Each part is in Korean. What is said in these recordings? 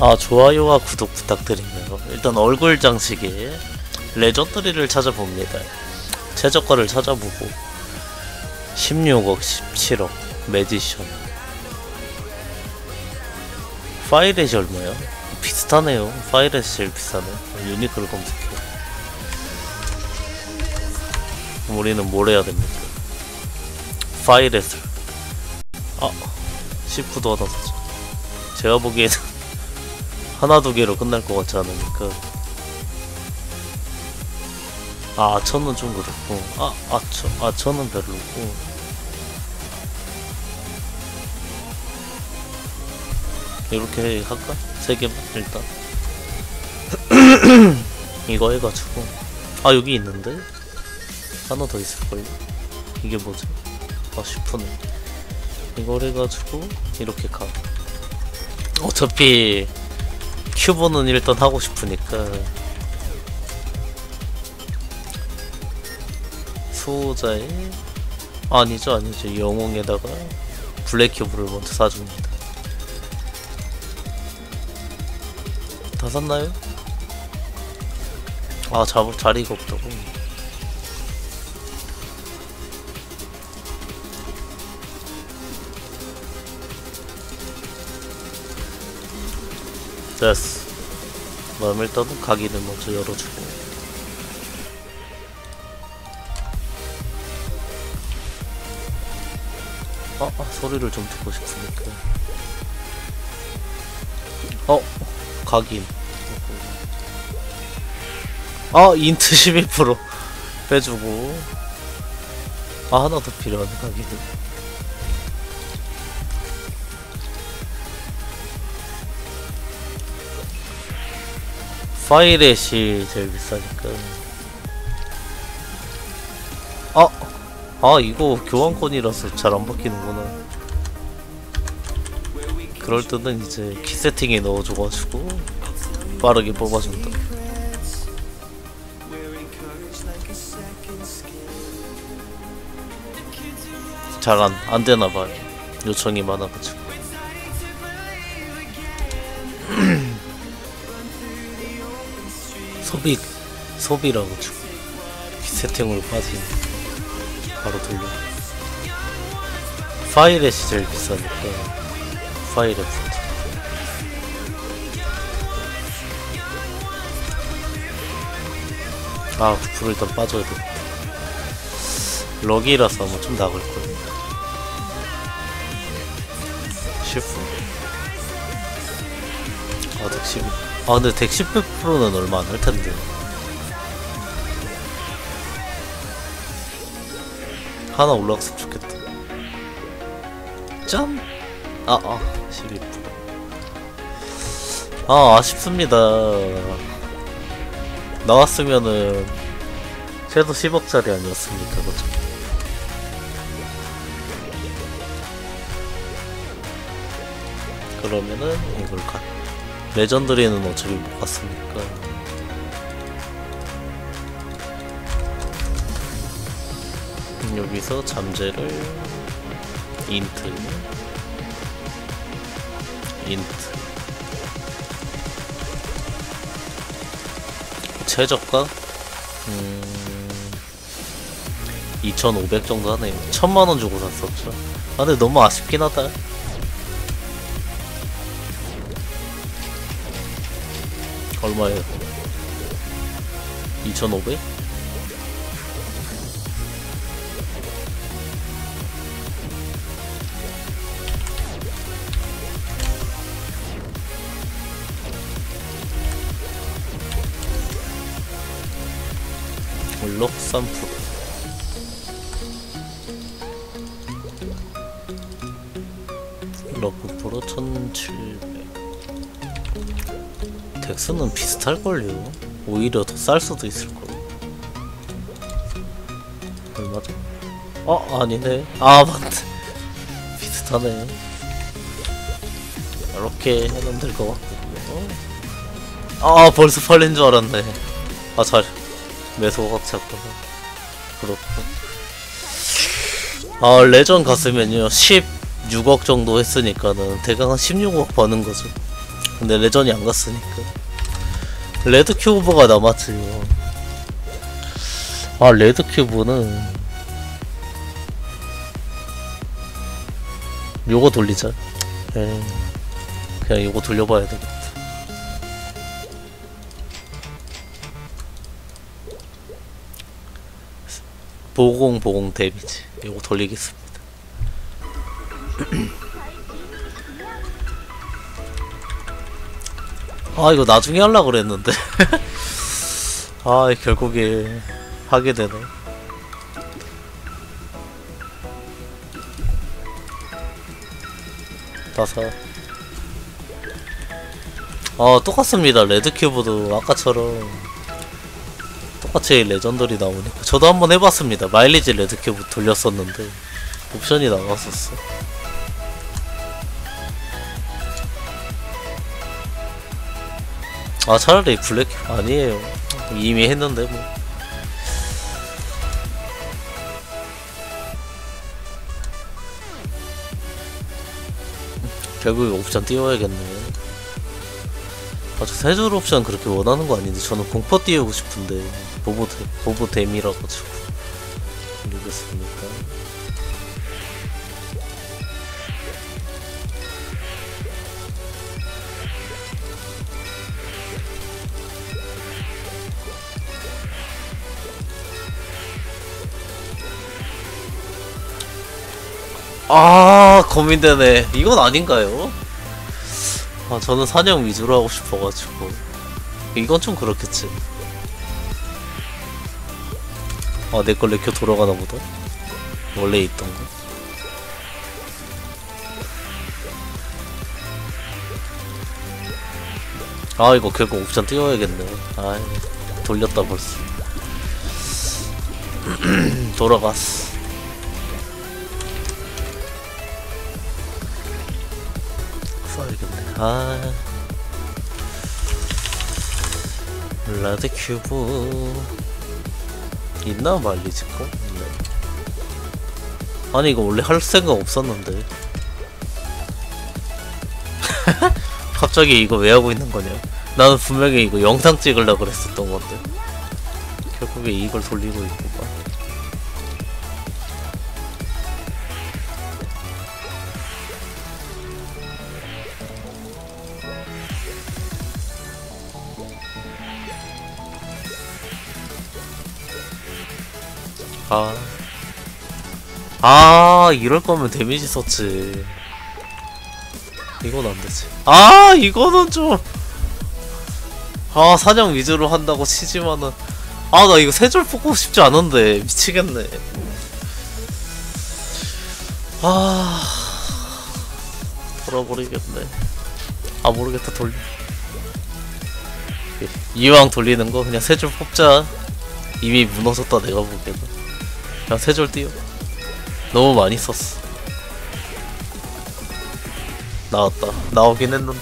아 좋아요와 구독 부탁드리고요 일단 얼굴 장식에 legendary를 찾아봅니다. 최저가를 찾아보고 16억 17억 magician. pirate이 얼마야? 비슷하네요. pirate이 제일 비싸네. unique를 검색해 우리는 뭘 해야 됩니까? pirate을 아 19도 하나 사자. 제가 보기에는 하나 두 개로 끝날 것 같지 않으니까. 아 아천은 좀 그렇고. 아 아천 아 천은 별로고. 이렇게 할까? 세 개만 일단. 이거 해가지고. 아 여기 있는데? 하나 더 있을걸요 이게 뭐지? 아 싶으네. 이걸 해가지고 이렇게 가. 어차피 큐브는 일단 하고 싶으니까. 수호자의 아니죠 아니죠. 영웅에다가 블랙 큐브를 먼저 사줍니다. 다 샀나요? 아 잡을 자리가 없다고 됐어. 그럼 일단은 가기를 먼저 열어주고. 아, 아 소리를 좀 듣고 싶으니까? 어 각인. 아 INT 12% 빼주고. 아 하나 더 필요하네 각인은 pirate이 제일 비싸니까. 아! 아 이거 교환권이라서 잘 안 바뀌는구나. 그럴 때는 이제 키 세팅에 넣어줘가지고 빠르게 뽑아준다. 잘 안, 안 되나봐요. 요청이 많아가지고 소비 소비라고 주 세팅으로 빠진 바로 돌려. 파일렛이 제일 비싸니까 파일렛 부터 아9% 일단 빠져야 돼. 럭이라서 아마 좀 나갈 거야 슈프. 아덱 12. 아 근데 덱 10%는 얼마 안 할 텐데 하나 올라갔으면 좋겠다 짠! 아, 아, 12%. 아, 아쉽습니다. 나왔으면은, 최소 10억짜리 아니었습니까, 그죠? 그러면은, 이걸 가. 레전드리는 어차피 못 갔으니까. 여기서 잠재를 INT INT 최저가 음... 2,500 정도 하네요. 1,000만원 주고 샀었죠. 아, 근데 너무 아쉽긴 하다. 얼마예요? 2,500? 블록 3% 러브 프로 1700 덱스는 비슷할걸요. 오히려 더 쌀 수도 있을걸 얼마죠? 어? 아니네. 아 맞네. 비슷하네. 이렇게 해놓으면 될 것 같고요 아 벌써 팔린 줄 알았네. 아잘. 매소각 찾구나. 그렇고 아 레전 갔으면요. 16억 정도 했으니까는 대강 한 16억 버는 거죠 근데 레전이 안 갔으니까. red cube가 남았지요. 아 red cube는 요거 돌리자. 에 그냥 요거 돌려봐야 되겠다. 보공 보공 damage. 요거 돌리겠습니다 아 이거 나중에 하려 그랬는데. 아 결국에 하게 되네. 다사 아 똑같습니다. red cube도 아까처럼 똑같이 legendary 나오니까. 저도 한번 해봤습니다. 마일리지 red cube 돌렸었는데 옵션이 나왔었어 아 차라리 블랙 아니에요. 이미 했는데 뭐. 결국에 옵션 띄워야겠네. 아, 저 세줄 옵션 그렇게 원하는 거 아닌데 저는 공포 띄우고 싶은데 보보 데, 보보 댐이라 가지고. 모르겠습니까 아 고민되네. 이건 아닌가요? 아 저는 사냥 위주로 하고 싶어가지고. 이건 좀 그렇겠지. 아 내걸 이렇게 돌아가나 보다. 원래 있던 거. 아 이거 결국 옵션 띄워야겠네. 아 돌렸다 벌써. 돌아갔어 써야겠네. 아. 레드 큐브. 있나 말리지 거? 있네. 아니, 이거 원래 할 생각 없었는데. 갑자기 이거 왜 하고 있는 거냐? 나는 분명히 이거 영상 찍으려고 그랬었던 건데. 결국에 이걸 돌리고 있구만. 아. 아, 이럴 거면 데미지 썼지. 이건 안 되지. 아, 이거는 좀. 아, 사냥 위주로 한다고 치지만은. 아, 나 이거 세 줄 뽑고 싶지 않은데. 미치겠네. 아. 돌아버리겠네. 아, 모르겠다. 돌려. 이왕 돌리는 거 그냥 세 줄 뽑자. 이미 무너졌다, 내가 보기에는. 그냥 세 줄 띄워. 너무 많이 썼어. 나왔다. 나오긴 했는데.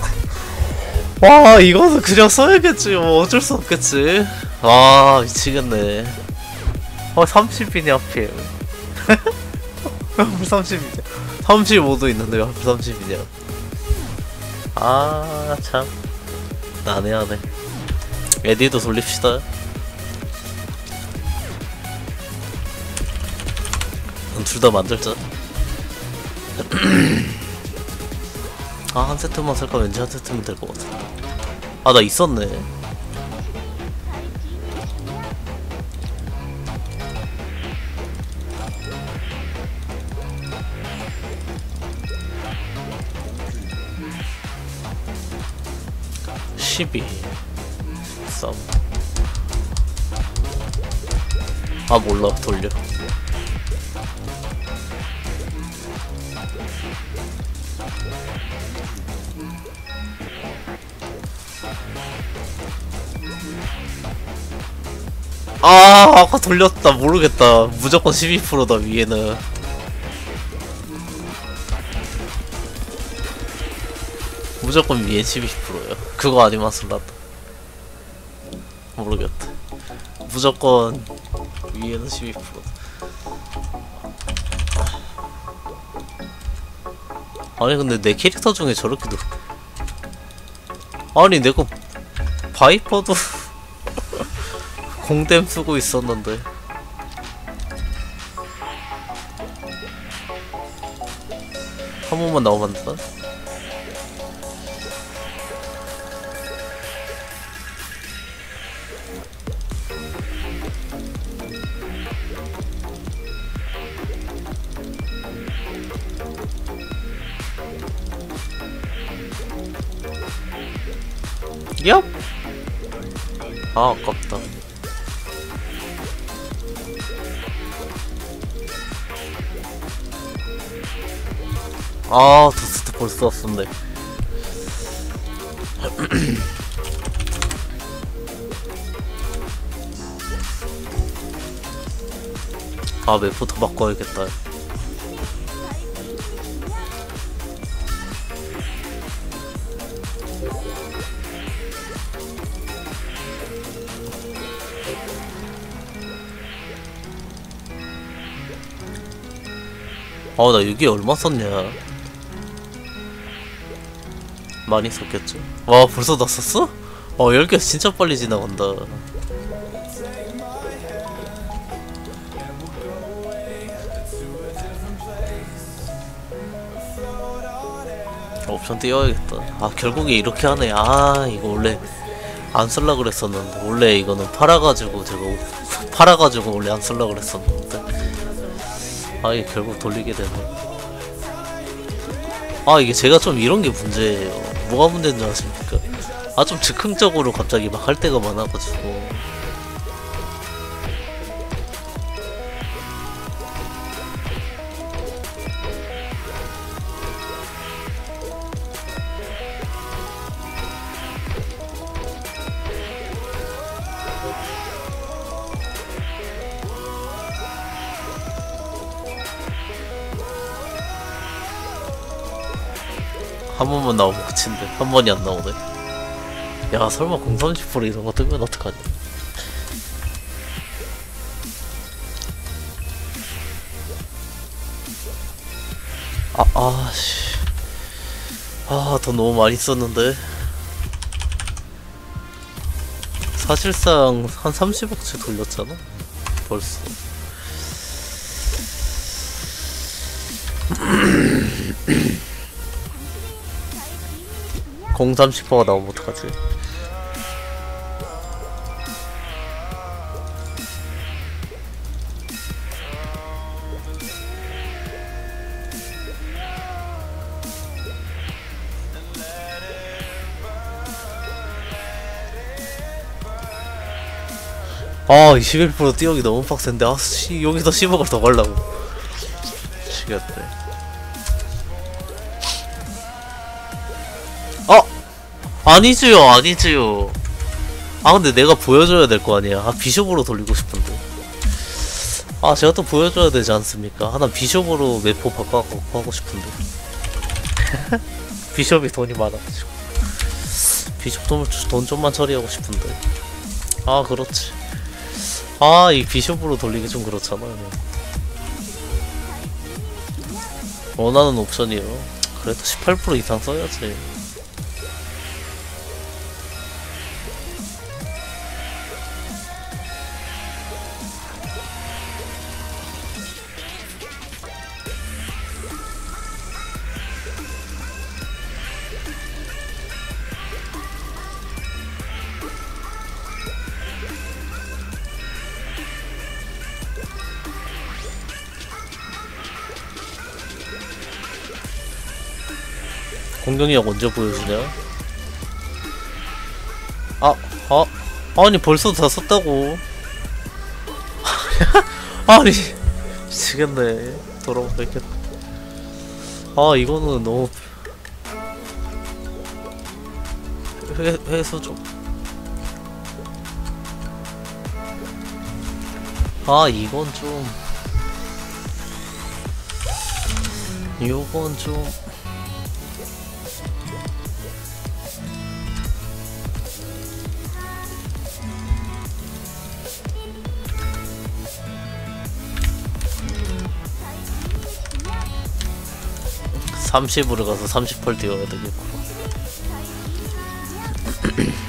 와, 이거는 그냥 써야겠지. 뭐 어쩔 수 없겠지. 와, 미치겠네. 어, 30이냐, 하필. 하필 30이냐. 35도 있는데 왜 하필 30이냐. 아, 참. 난해하네. 에디도 돌립시다. 둘 다 만들자. 아, 한 세트만 살까? 왠지 한 세트면 될 것 같아. 아, 나 있었네. 십이 썸. 아 몰라 돌려. 아 아까 돌렸다. 모르겠다. 무조건 12%다 위에는. 무조건 위에 12%야 그거 아니면 슬라다 모르겠다. 무조건 위에는 12% 아니 근데 내 캐릭터 중에 저렇게 높 아니 내가 바이퍼도 공댐 쓰고 있었는데 한 번만 나오면 안 되나? 얍! 아 아깝다. 아 도스트 벌써 왔었네 아 맵부터 바꿔야겠다 아나 여기 얼마 썼냐. 많이 썼겠죠 와 벌써 다 썼어? 어 10개 진짜 빨리 지나간다. 옵션 띄워야겠다. 아 결국에 이렇게 하네. 아 이거 원래 안 쓸라 그랬었는데. 원래 이거는 팔아가지고 제가 팔아가지고 원래 안 쓸라 그랬었는데 아 이게 결국 돌리게 되네 아 이게 제가 좀 이런 게 문제예요. 뭐가 문제인 줄 아십니까? 아 좀 즉흥적으로 갑자기 막 할 때가 많아가지고 한 번만 나오면 끝인데 한 번이 안 나오네. 야 설마 030% 이런 거 뜨면 어떡하냐. 아, 아씨. 아, 돈 너무 많이 썼는데. 사실상 한 30억치 돌렸잖아. 벌써 030%가 나오면 어떡하지? 아, 21% 뛰어기 너무 빡센데, 아, 씨, 여기서 10억을 더 걸라고. 미치겠네. 아니지요, 아니지요. 아, 근데 내가 보여줘야 될 거 아니야. 아, 비숍으로 돌리고 싶은데. 아, 제가 또 보여줘야 되지 않습니까? 하나 비숍으로 매포 바꿔갖고 하고 싶은데. 비숍이 돈이 많아가지고. 비숍 돈, 돈 좀만 처리하고 싶은데. 아, 그렇지. 아, 이 비숍으로 돌리기 좀 그렇잖아. 그냥. 원하는 옵션이요. 그래도 18% 이상 써야지. 공격력 언제 보여주냐? 아, 아, 아니 벌써 다 썼다고. 아니, 미치겠네. 돌아오겠다. 아, 이거는 너무 회, 회수 좀. 아, 이건 좀. 이건 좀. 삼십으로 가서 30펄 뛰어야 되겠고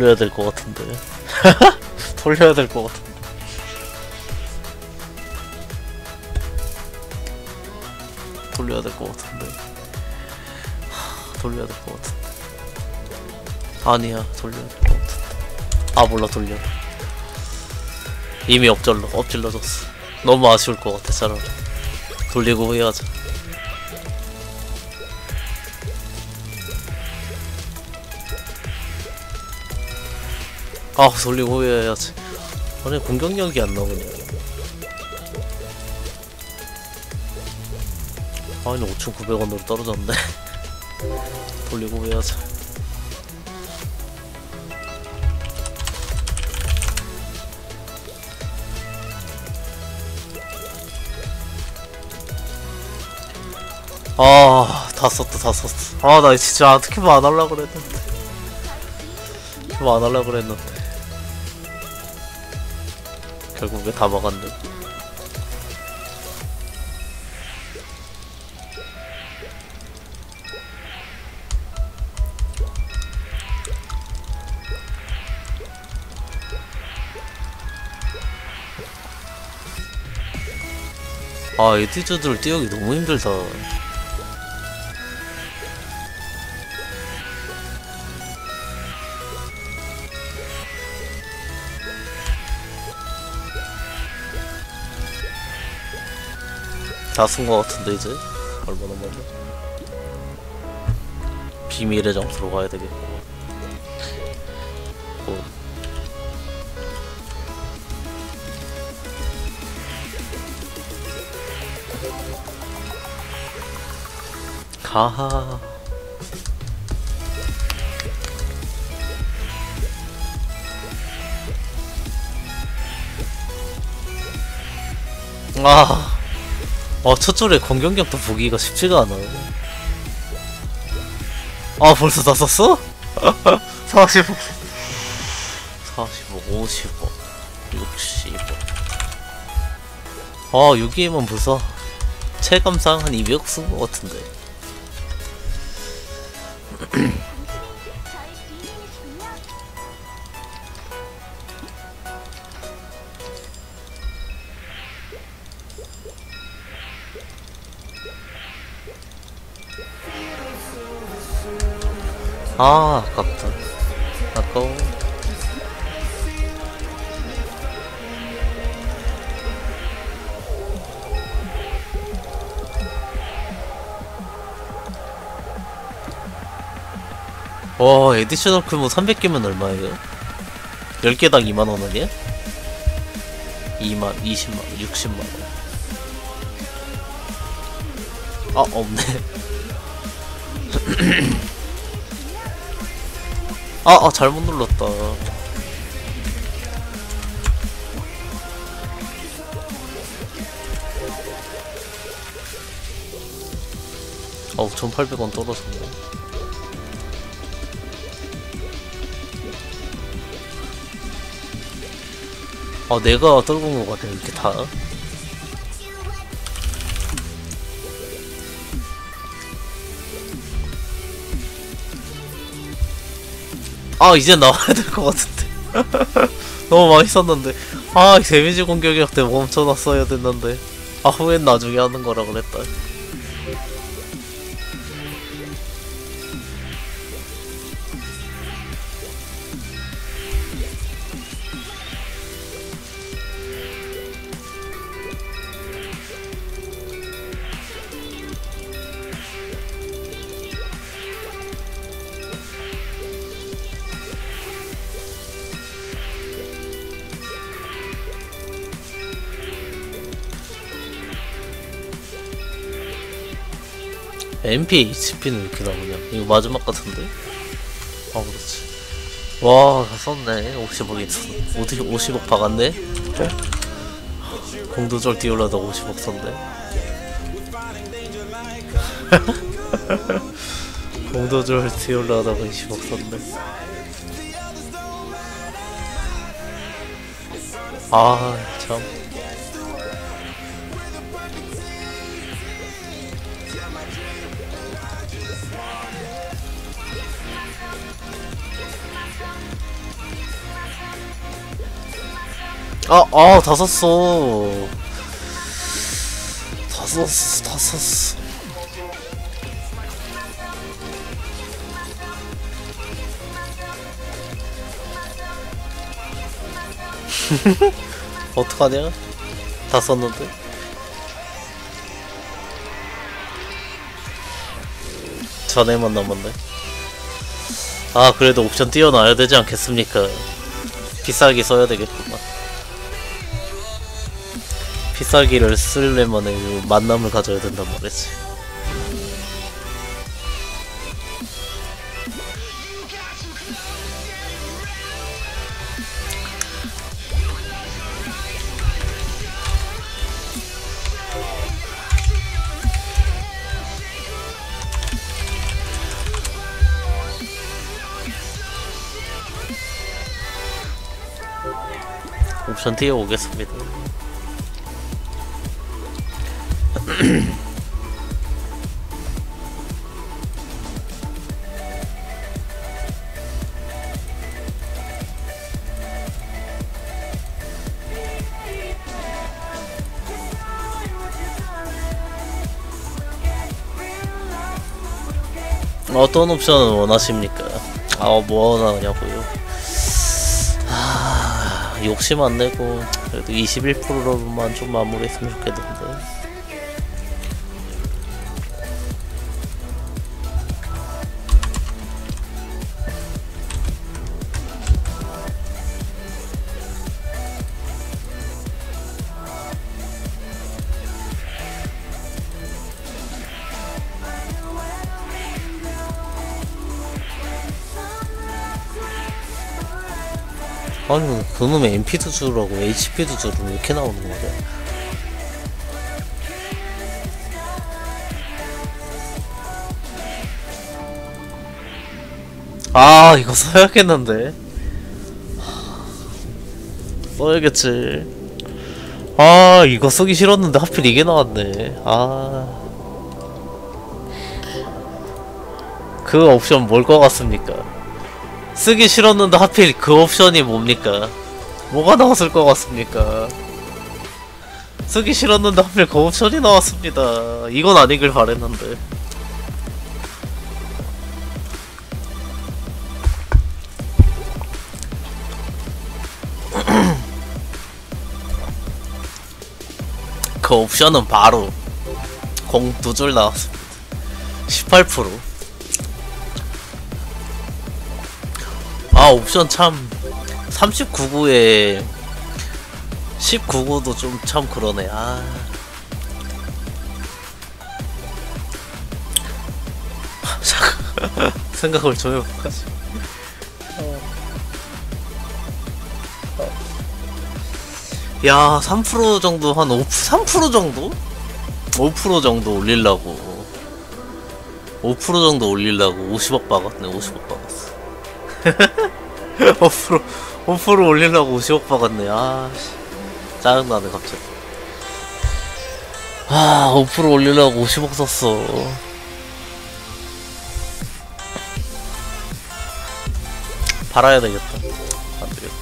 돌려야 될 것 같은데. 돌려야 될 것 같은데. 돌려야 될 것 같은데. 하, 돌려야 될 것 같은데. 아니야, 돌려야 될 것 같은데. 아, 몰라, 돌려. 이미 엎질러, 엎질러졌어. 너무 아쉬울 것 같아, 차라리. 돌리고 해야지. 아 돌리고 후회해야지. 아니 공격력이 안 나오네. 아니 5,900원으로 떨어졌네. 돌리고 후회하자. 아다 썼다 다 썼어 아 나 진짜 어떻게 안 하려고 그랬는데. 안 하려고 그랬는데 결국에 다 막았네. 아, 에티즈들 띄우기 너무 힘들다. 다쓴거 같은데 이제? 얼마나 멀려 비밀의 장소로 가야 되겠고. 뭐. 가하. 아 어, 첫 줄에 공격력도 보기가 쉽지가 않아. 아, 벌써 다 썼어? 45. 45, 55, 65. 아, 여기에만 벌써 체감상 한 200억 쓴것 같은데. 아, 아깝다. 아까워. 와, 에디셔널 크뭐 300개면 얼마예요? 10개당 2만원 아니야? 2만, 20만원, 60만원. 아, 없네. 아, 아 잘못 눌렀다. 어, 5,800원 떨어졌네. 아, 내가 떨군 거 같아, 이렇게 다. 아 이제 나와야 될 것 같은데. 너무 썼는데. 아 데미지 공격력 때 멈춰놨어야 됐는데. 아 후엔 나중에 하는 거라 그랬다 MP HP는 이렇게 나오냐 이거 마지막 같은데? 아 그렇지 와, 다 썼네. 50억 있어. 50, 50억 박았네? 공도절 띄우려다 50억 썼네. 공도절 띄우려다가 20억 썼네. 아, 참. 아, 아, 다 썼어. 다 썼어, 다 썼어. 어떡하냐? 다 썼는데? 전에만 남았네. 아, 그래도 옵션 띄워놔야 되지 않겠습니까? 비싸게 써야 되겠구 만. 비싸기를 쓰려면 만남을 가져야 된단 말이지. 옵션 띄워 오겠습니다. 어떤 옵션을 원하십니까? 아, 뭐 원하냐고요? 아, 욕심 안 내고 그래도 21%로만 좀 마무리했으면 좋겠는데. 아니 그놈의 MP도 주라고 HP도 주라고 왜 이렇게 나오는 거야? 아 이거 써야겠는데 써야겠지 아 이거 쓰기 싫었는데 하필 이게 나왔네 아 그 옵션 뭘 것 같습니까? 쓰기 싫었는데 하필 그 옵션이 뭡니까? 뭐가 나왔을 것 같습니까? 쓰기 싫었는데 하필 그 옵션이 나왔습니다. 이건 아니길 바랬는데. 그 옵션은 바로 공 두 줄 나왔습니다. 18%. 옵션 참 39구에 19구도 좀 참 그러네. 아. 생각을 좀 해볼까지. 야 3% 정도 한 5, 3% 정도? 5% 정도 올리려고. 5% 정도 올리려고 50억 박았네 50억 박았어 5% 5% 올리려고 50억 박았네. 아, 씨. 짜증나네 갑자기. 아, 5% 올리려고 50억 썼어. 팔아야 되겠다. 안 되겠다.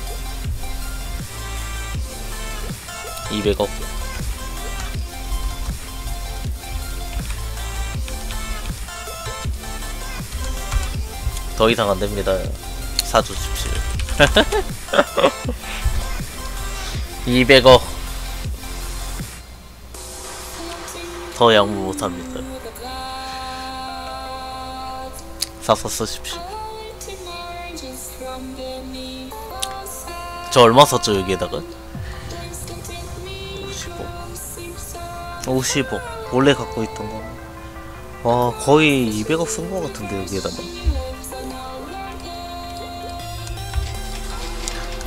200억. 더 이상 안 됩니다. 사주십시오. 200억. 더 양보 못합니다. 사서 쓰십시오. 저 얼마 썼죠 여기에다가? 50억. 50억. 원래 갖고 있던 거. 와 거의 200억 쓴 거 같은데 여기에다가.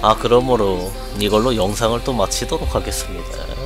아 그러므로 이걸로 영상을 또 마치도록 하겠습니다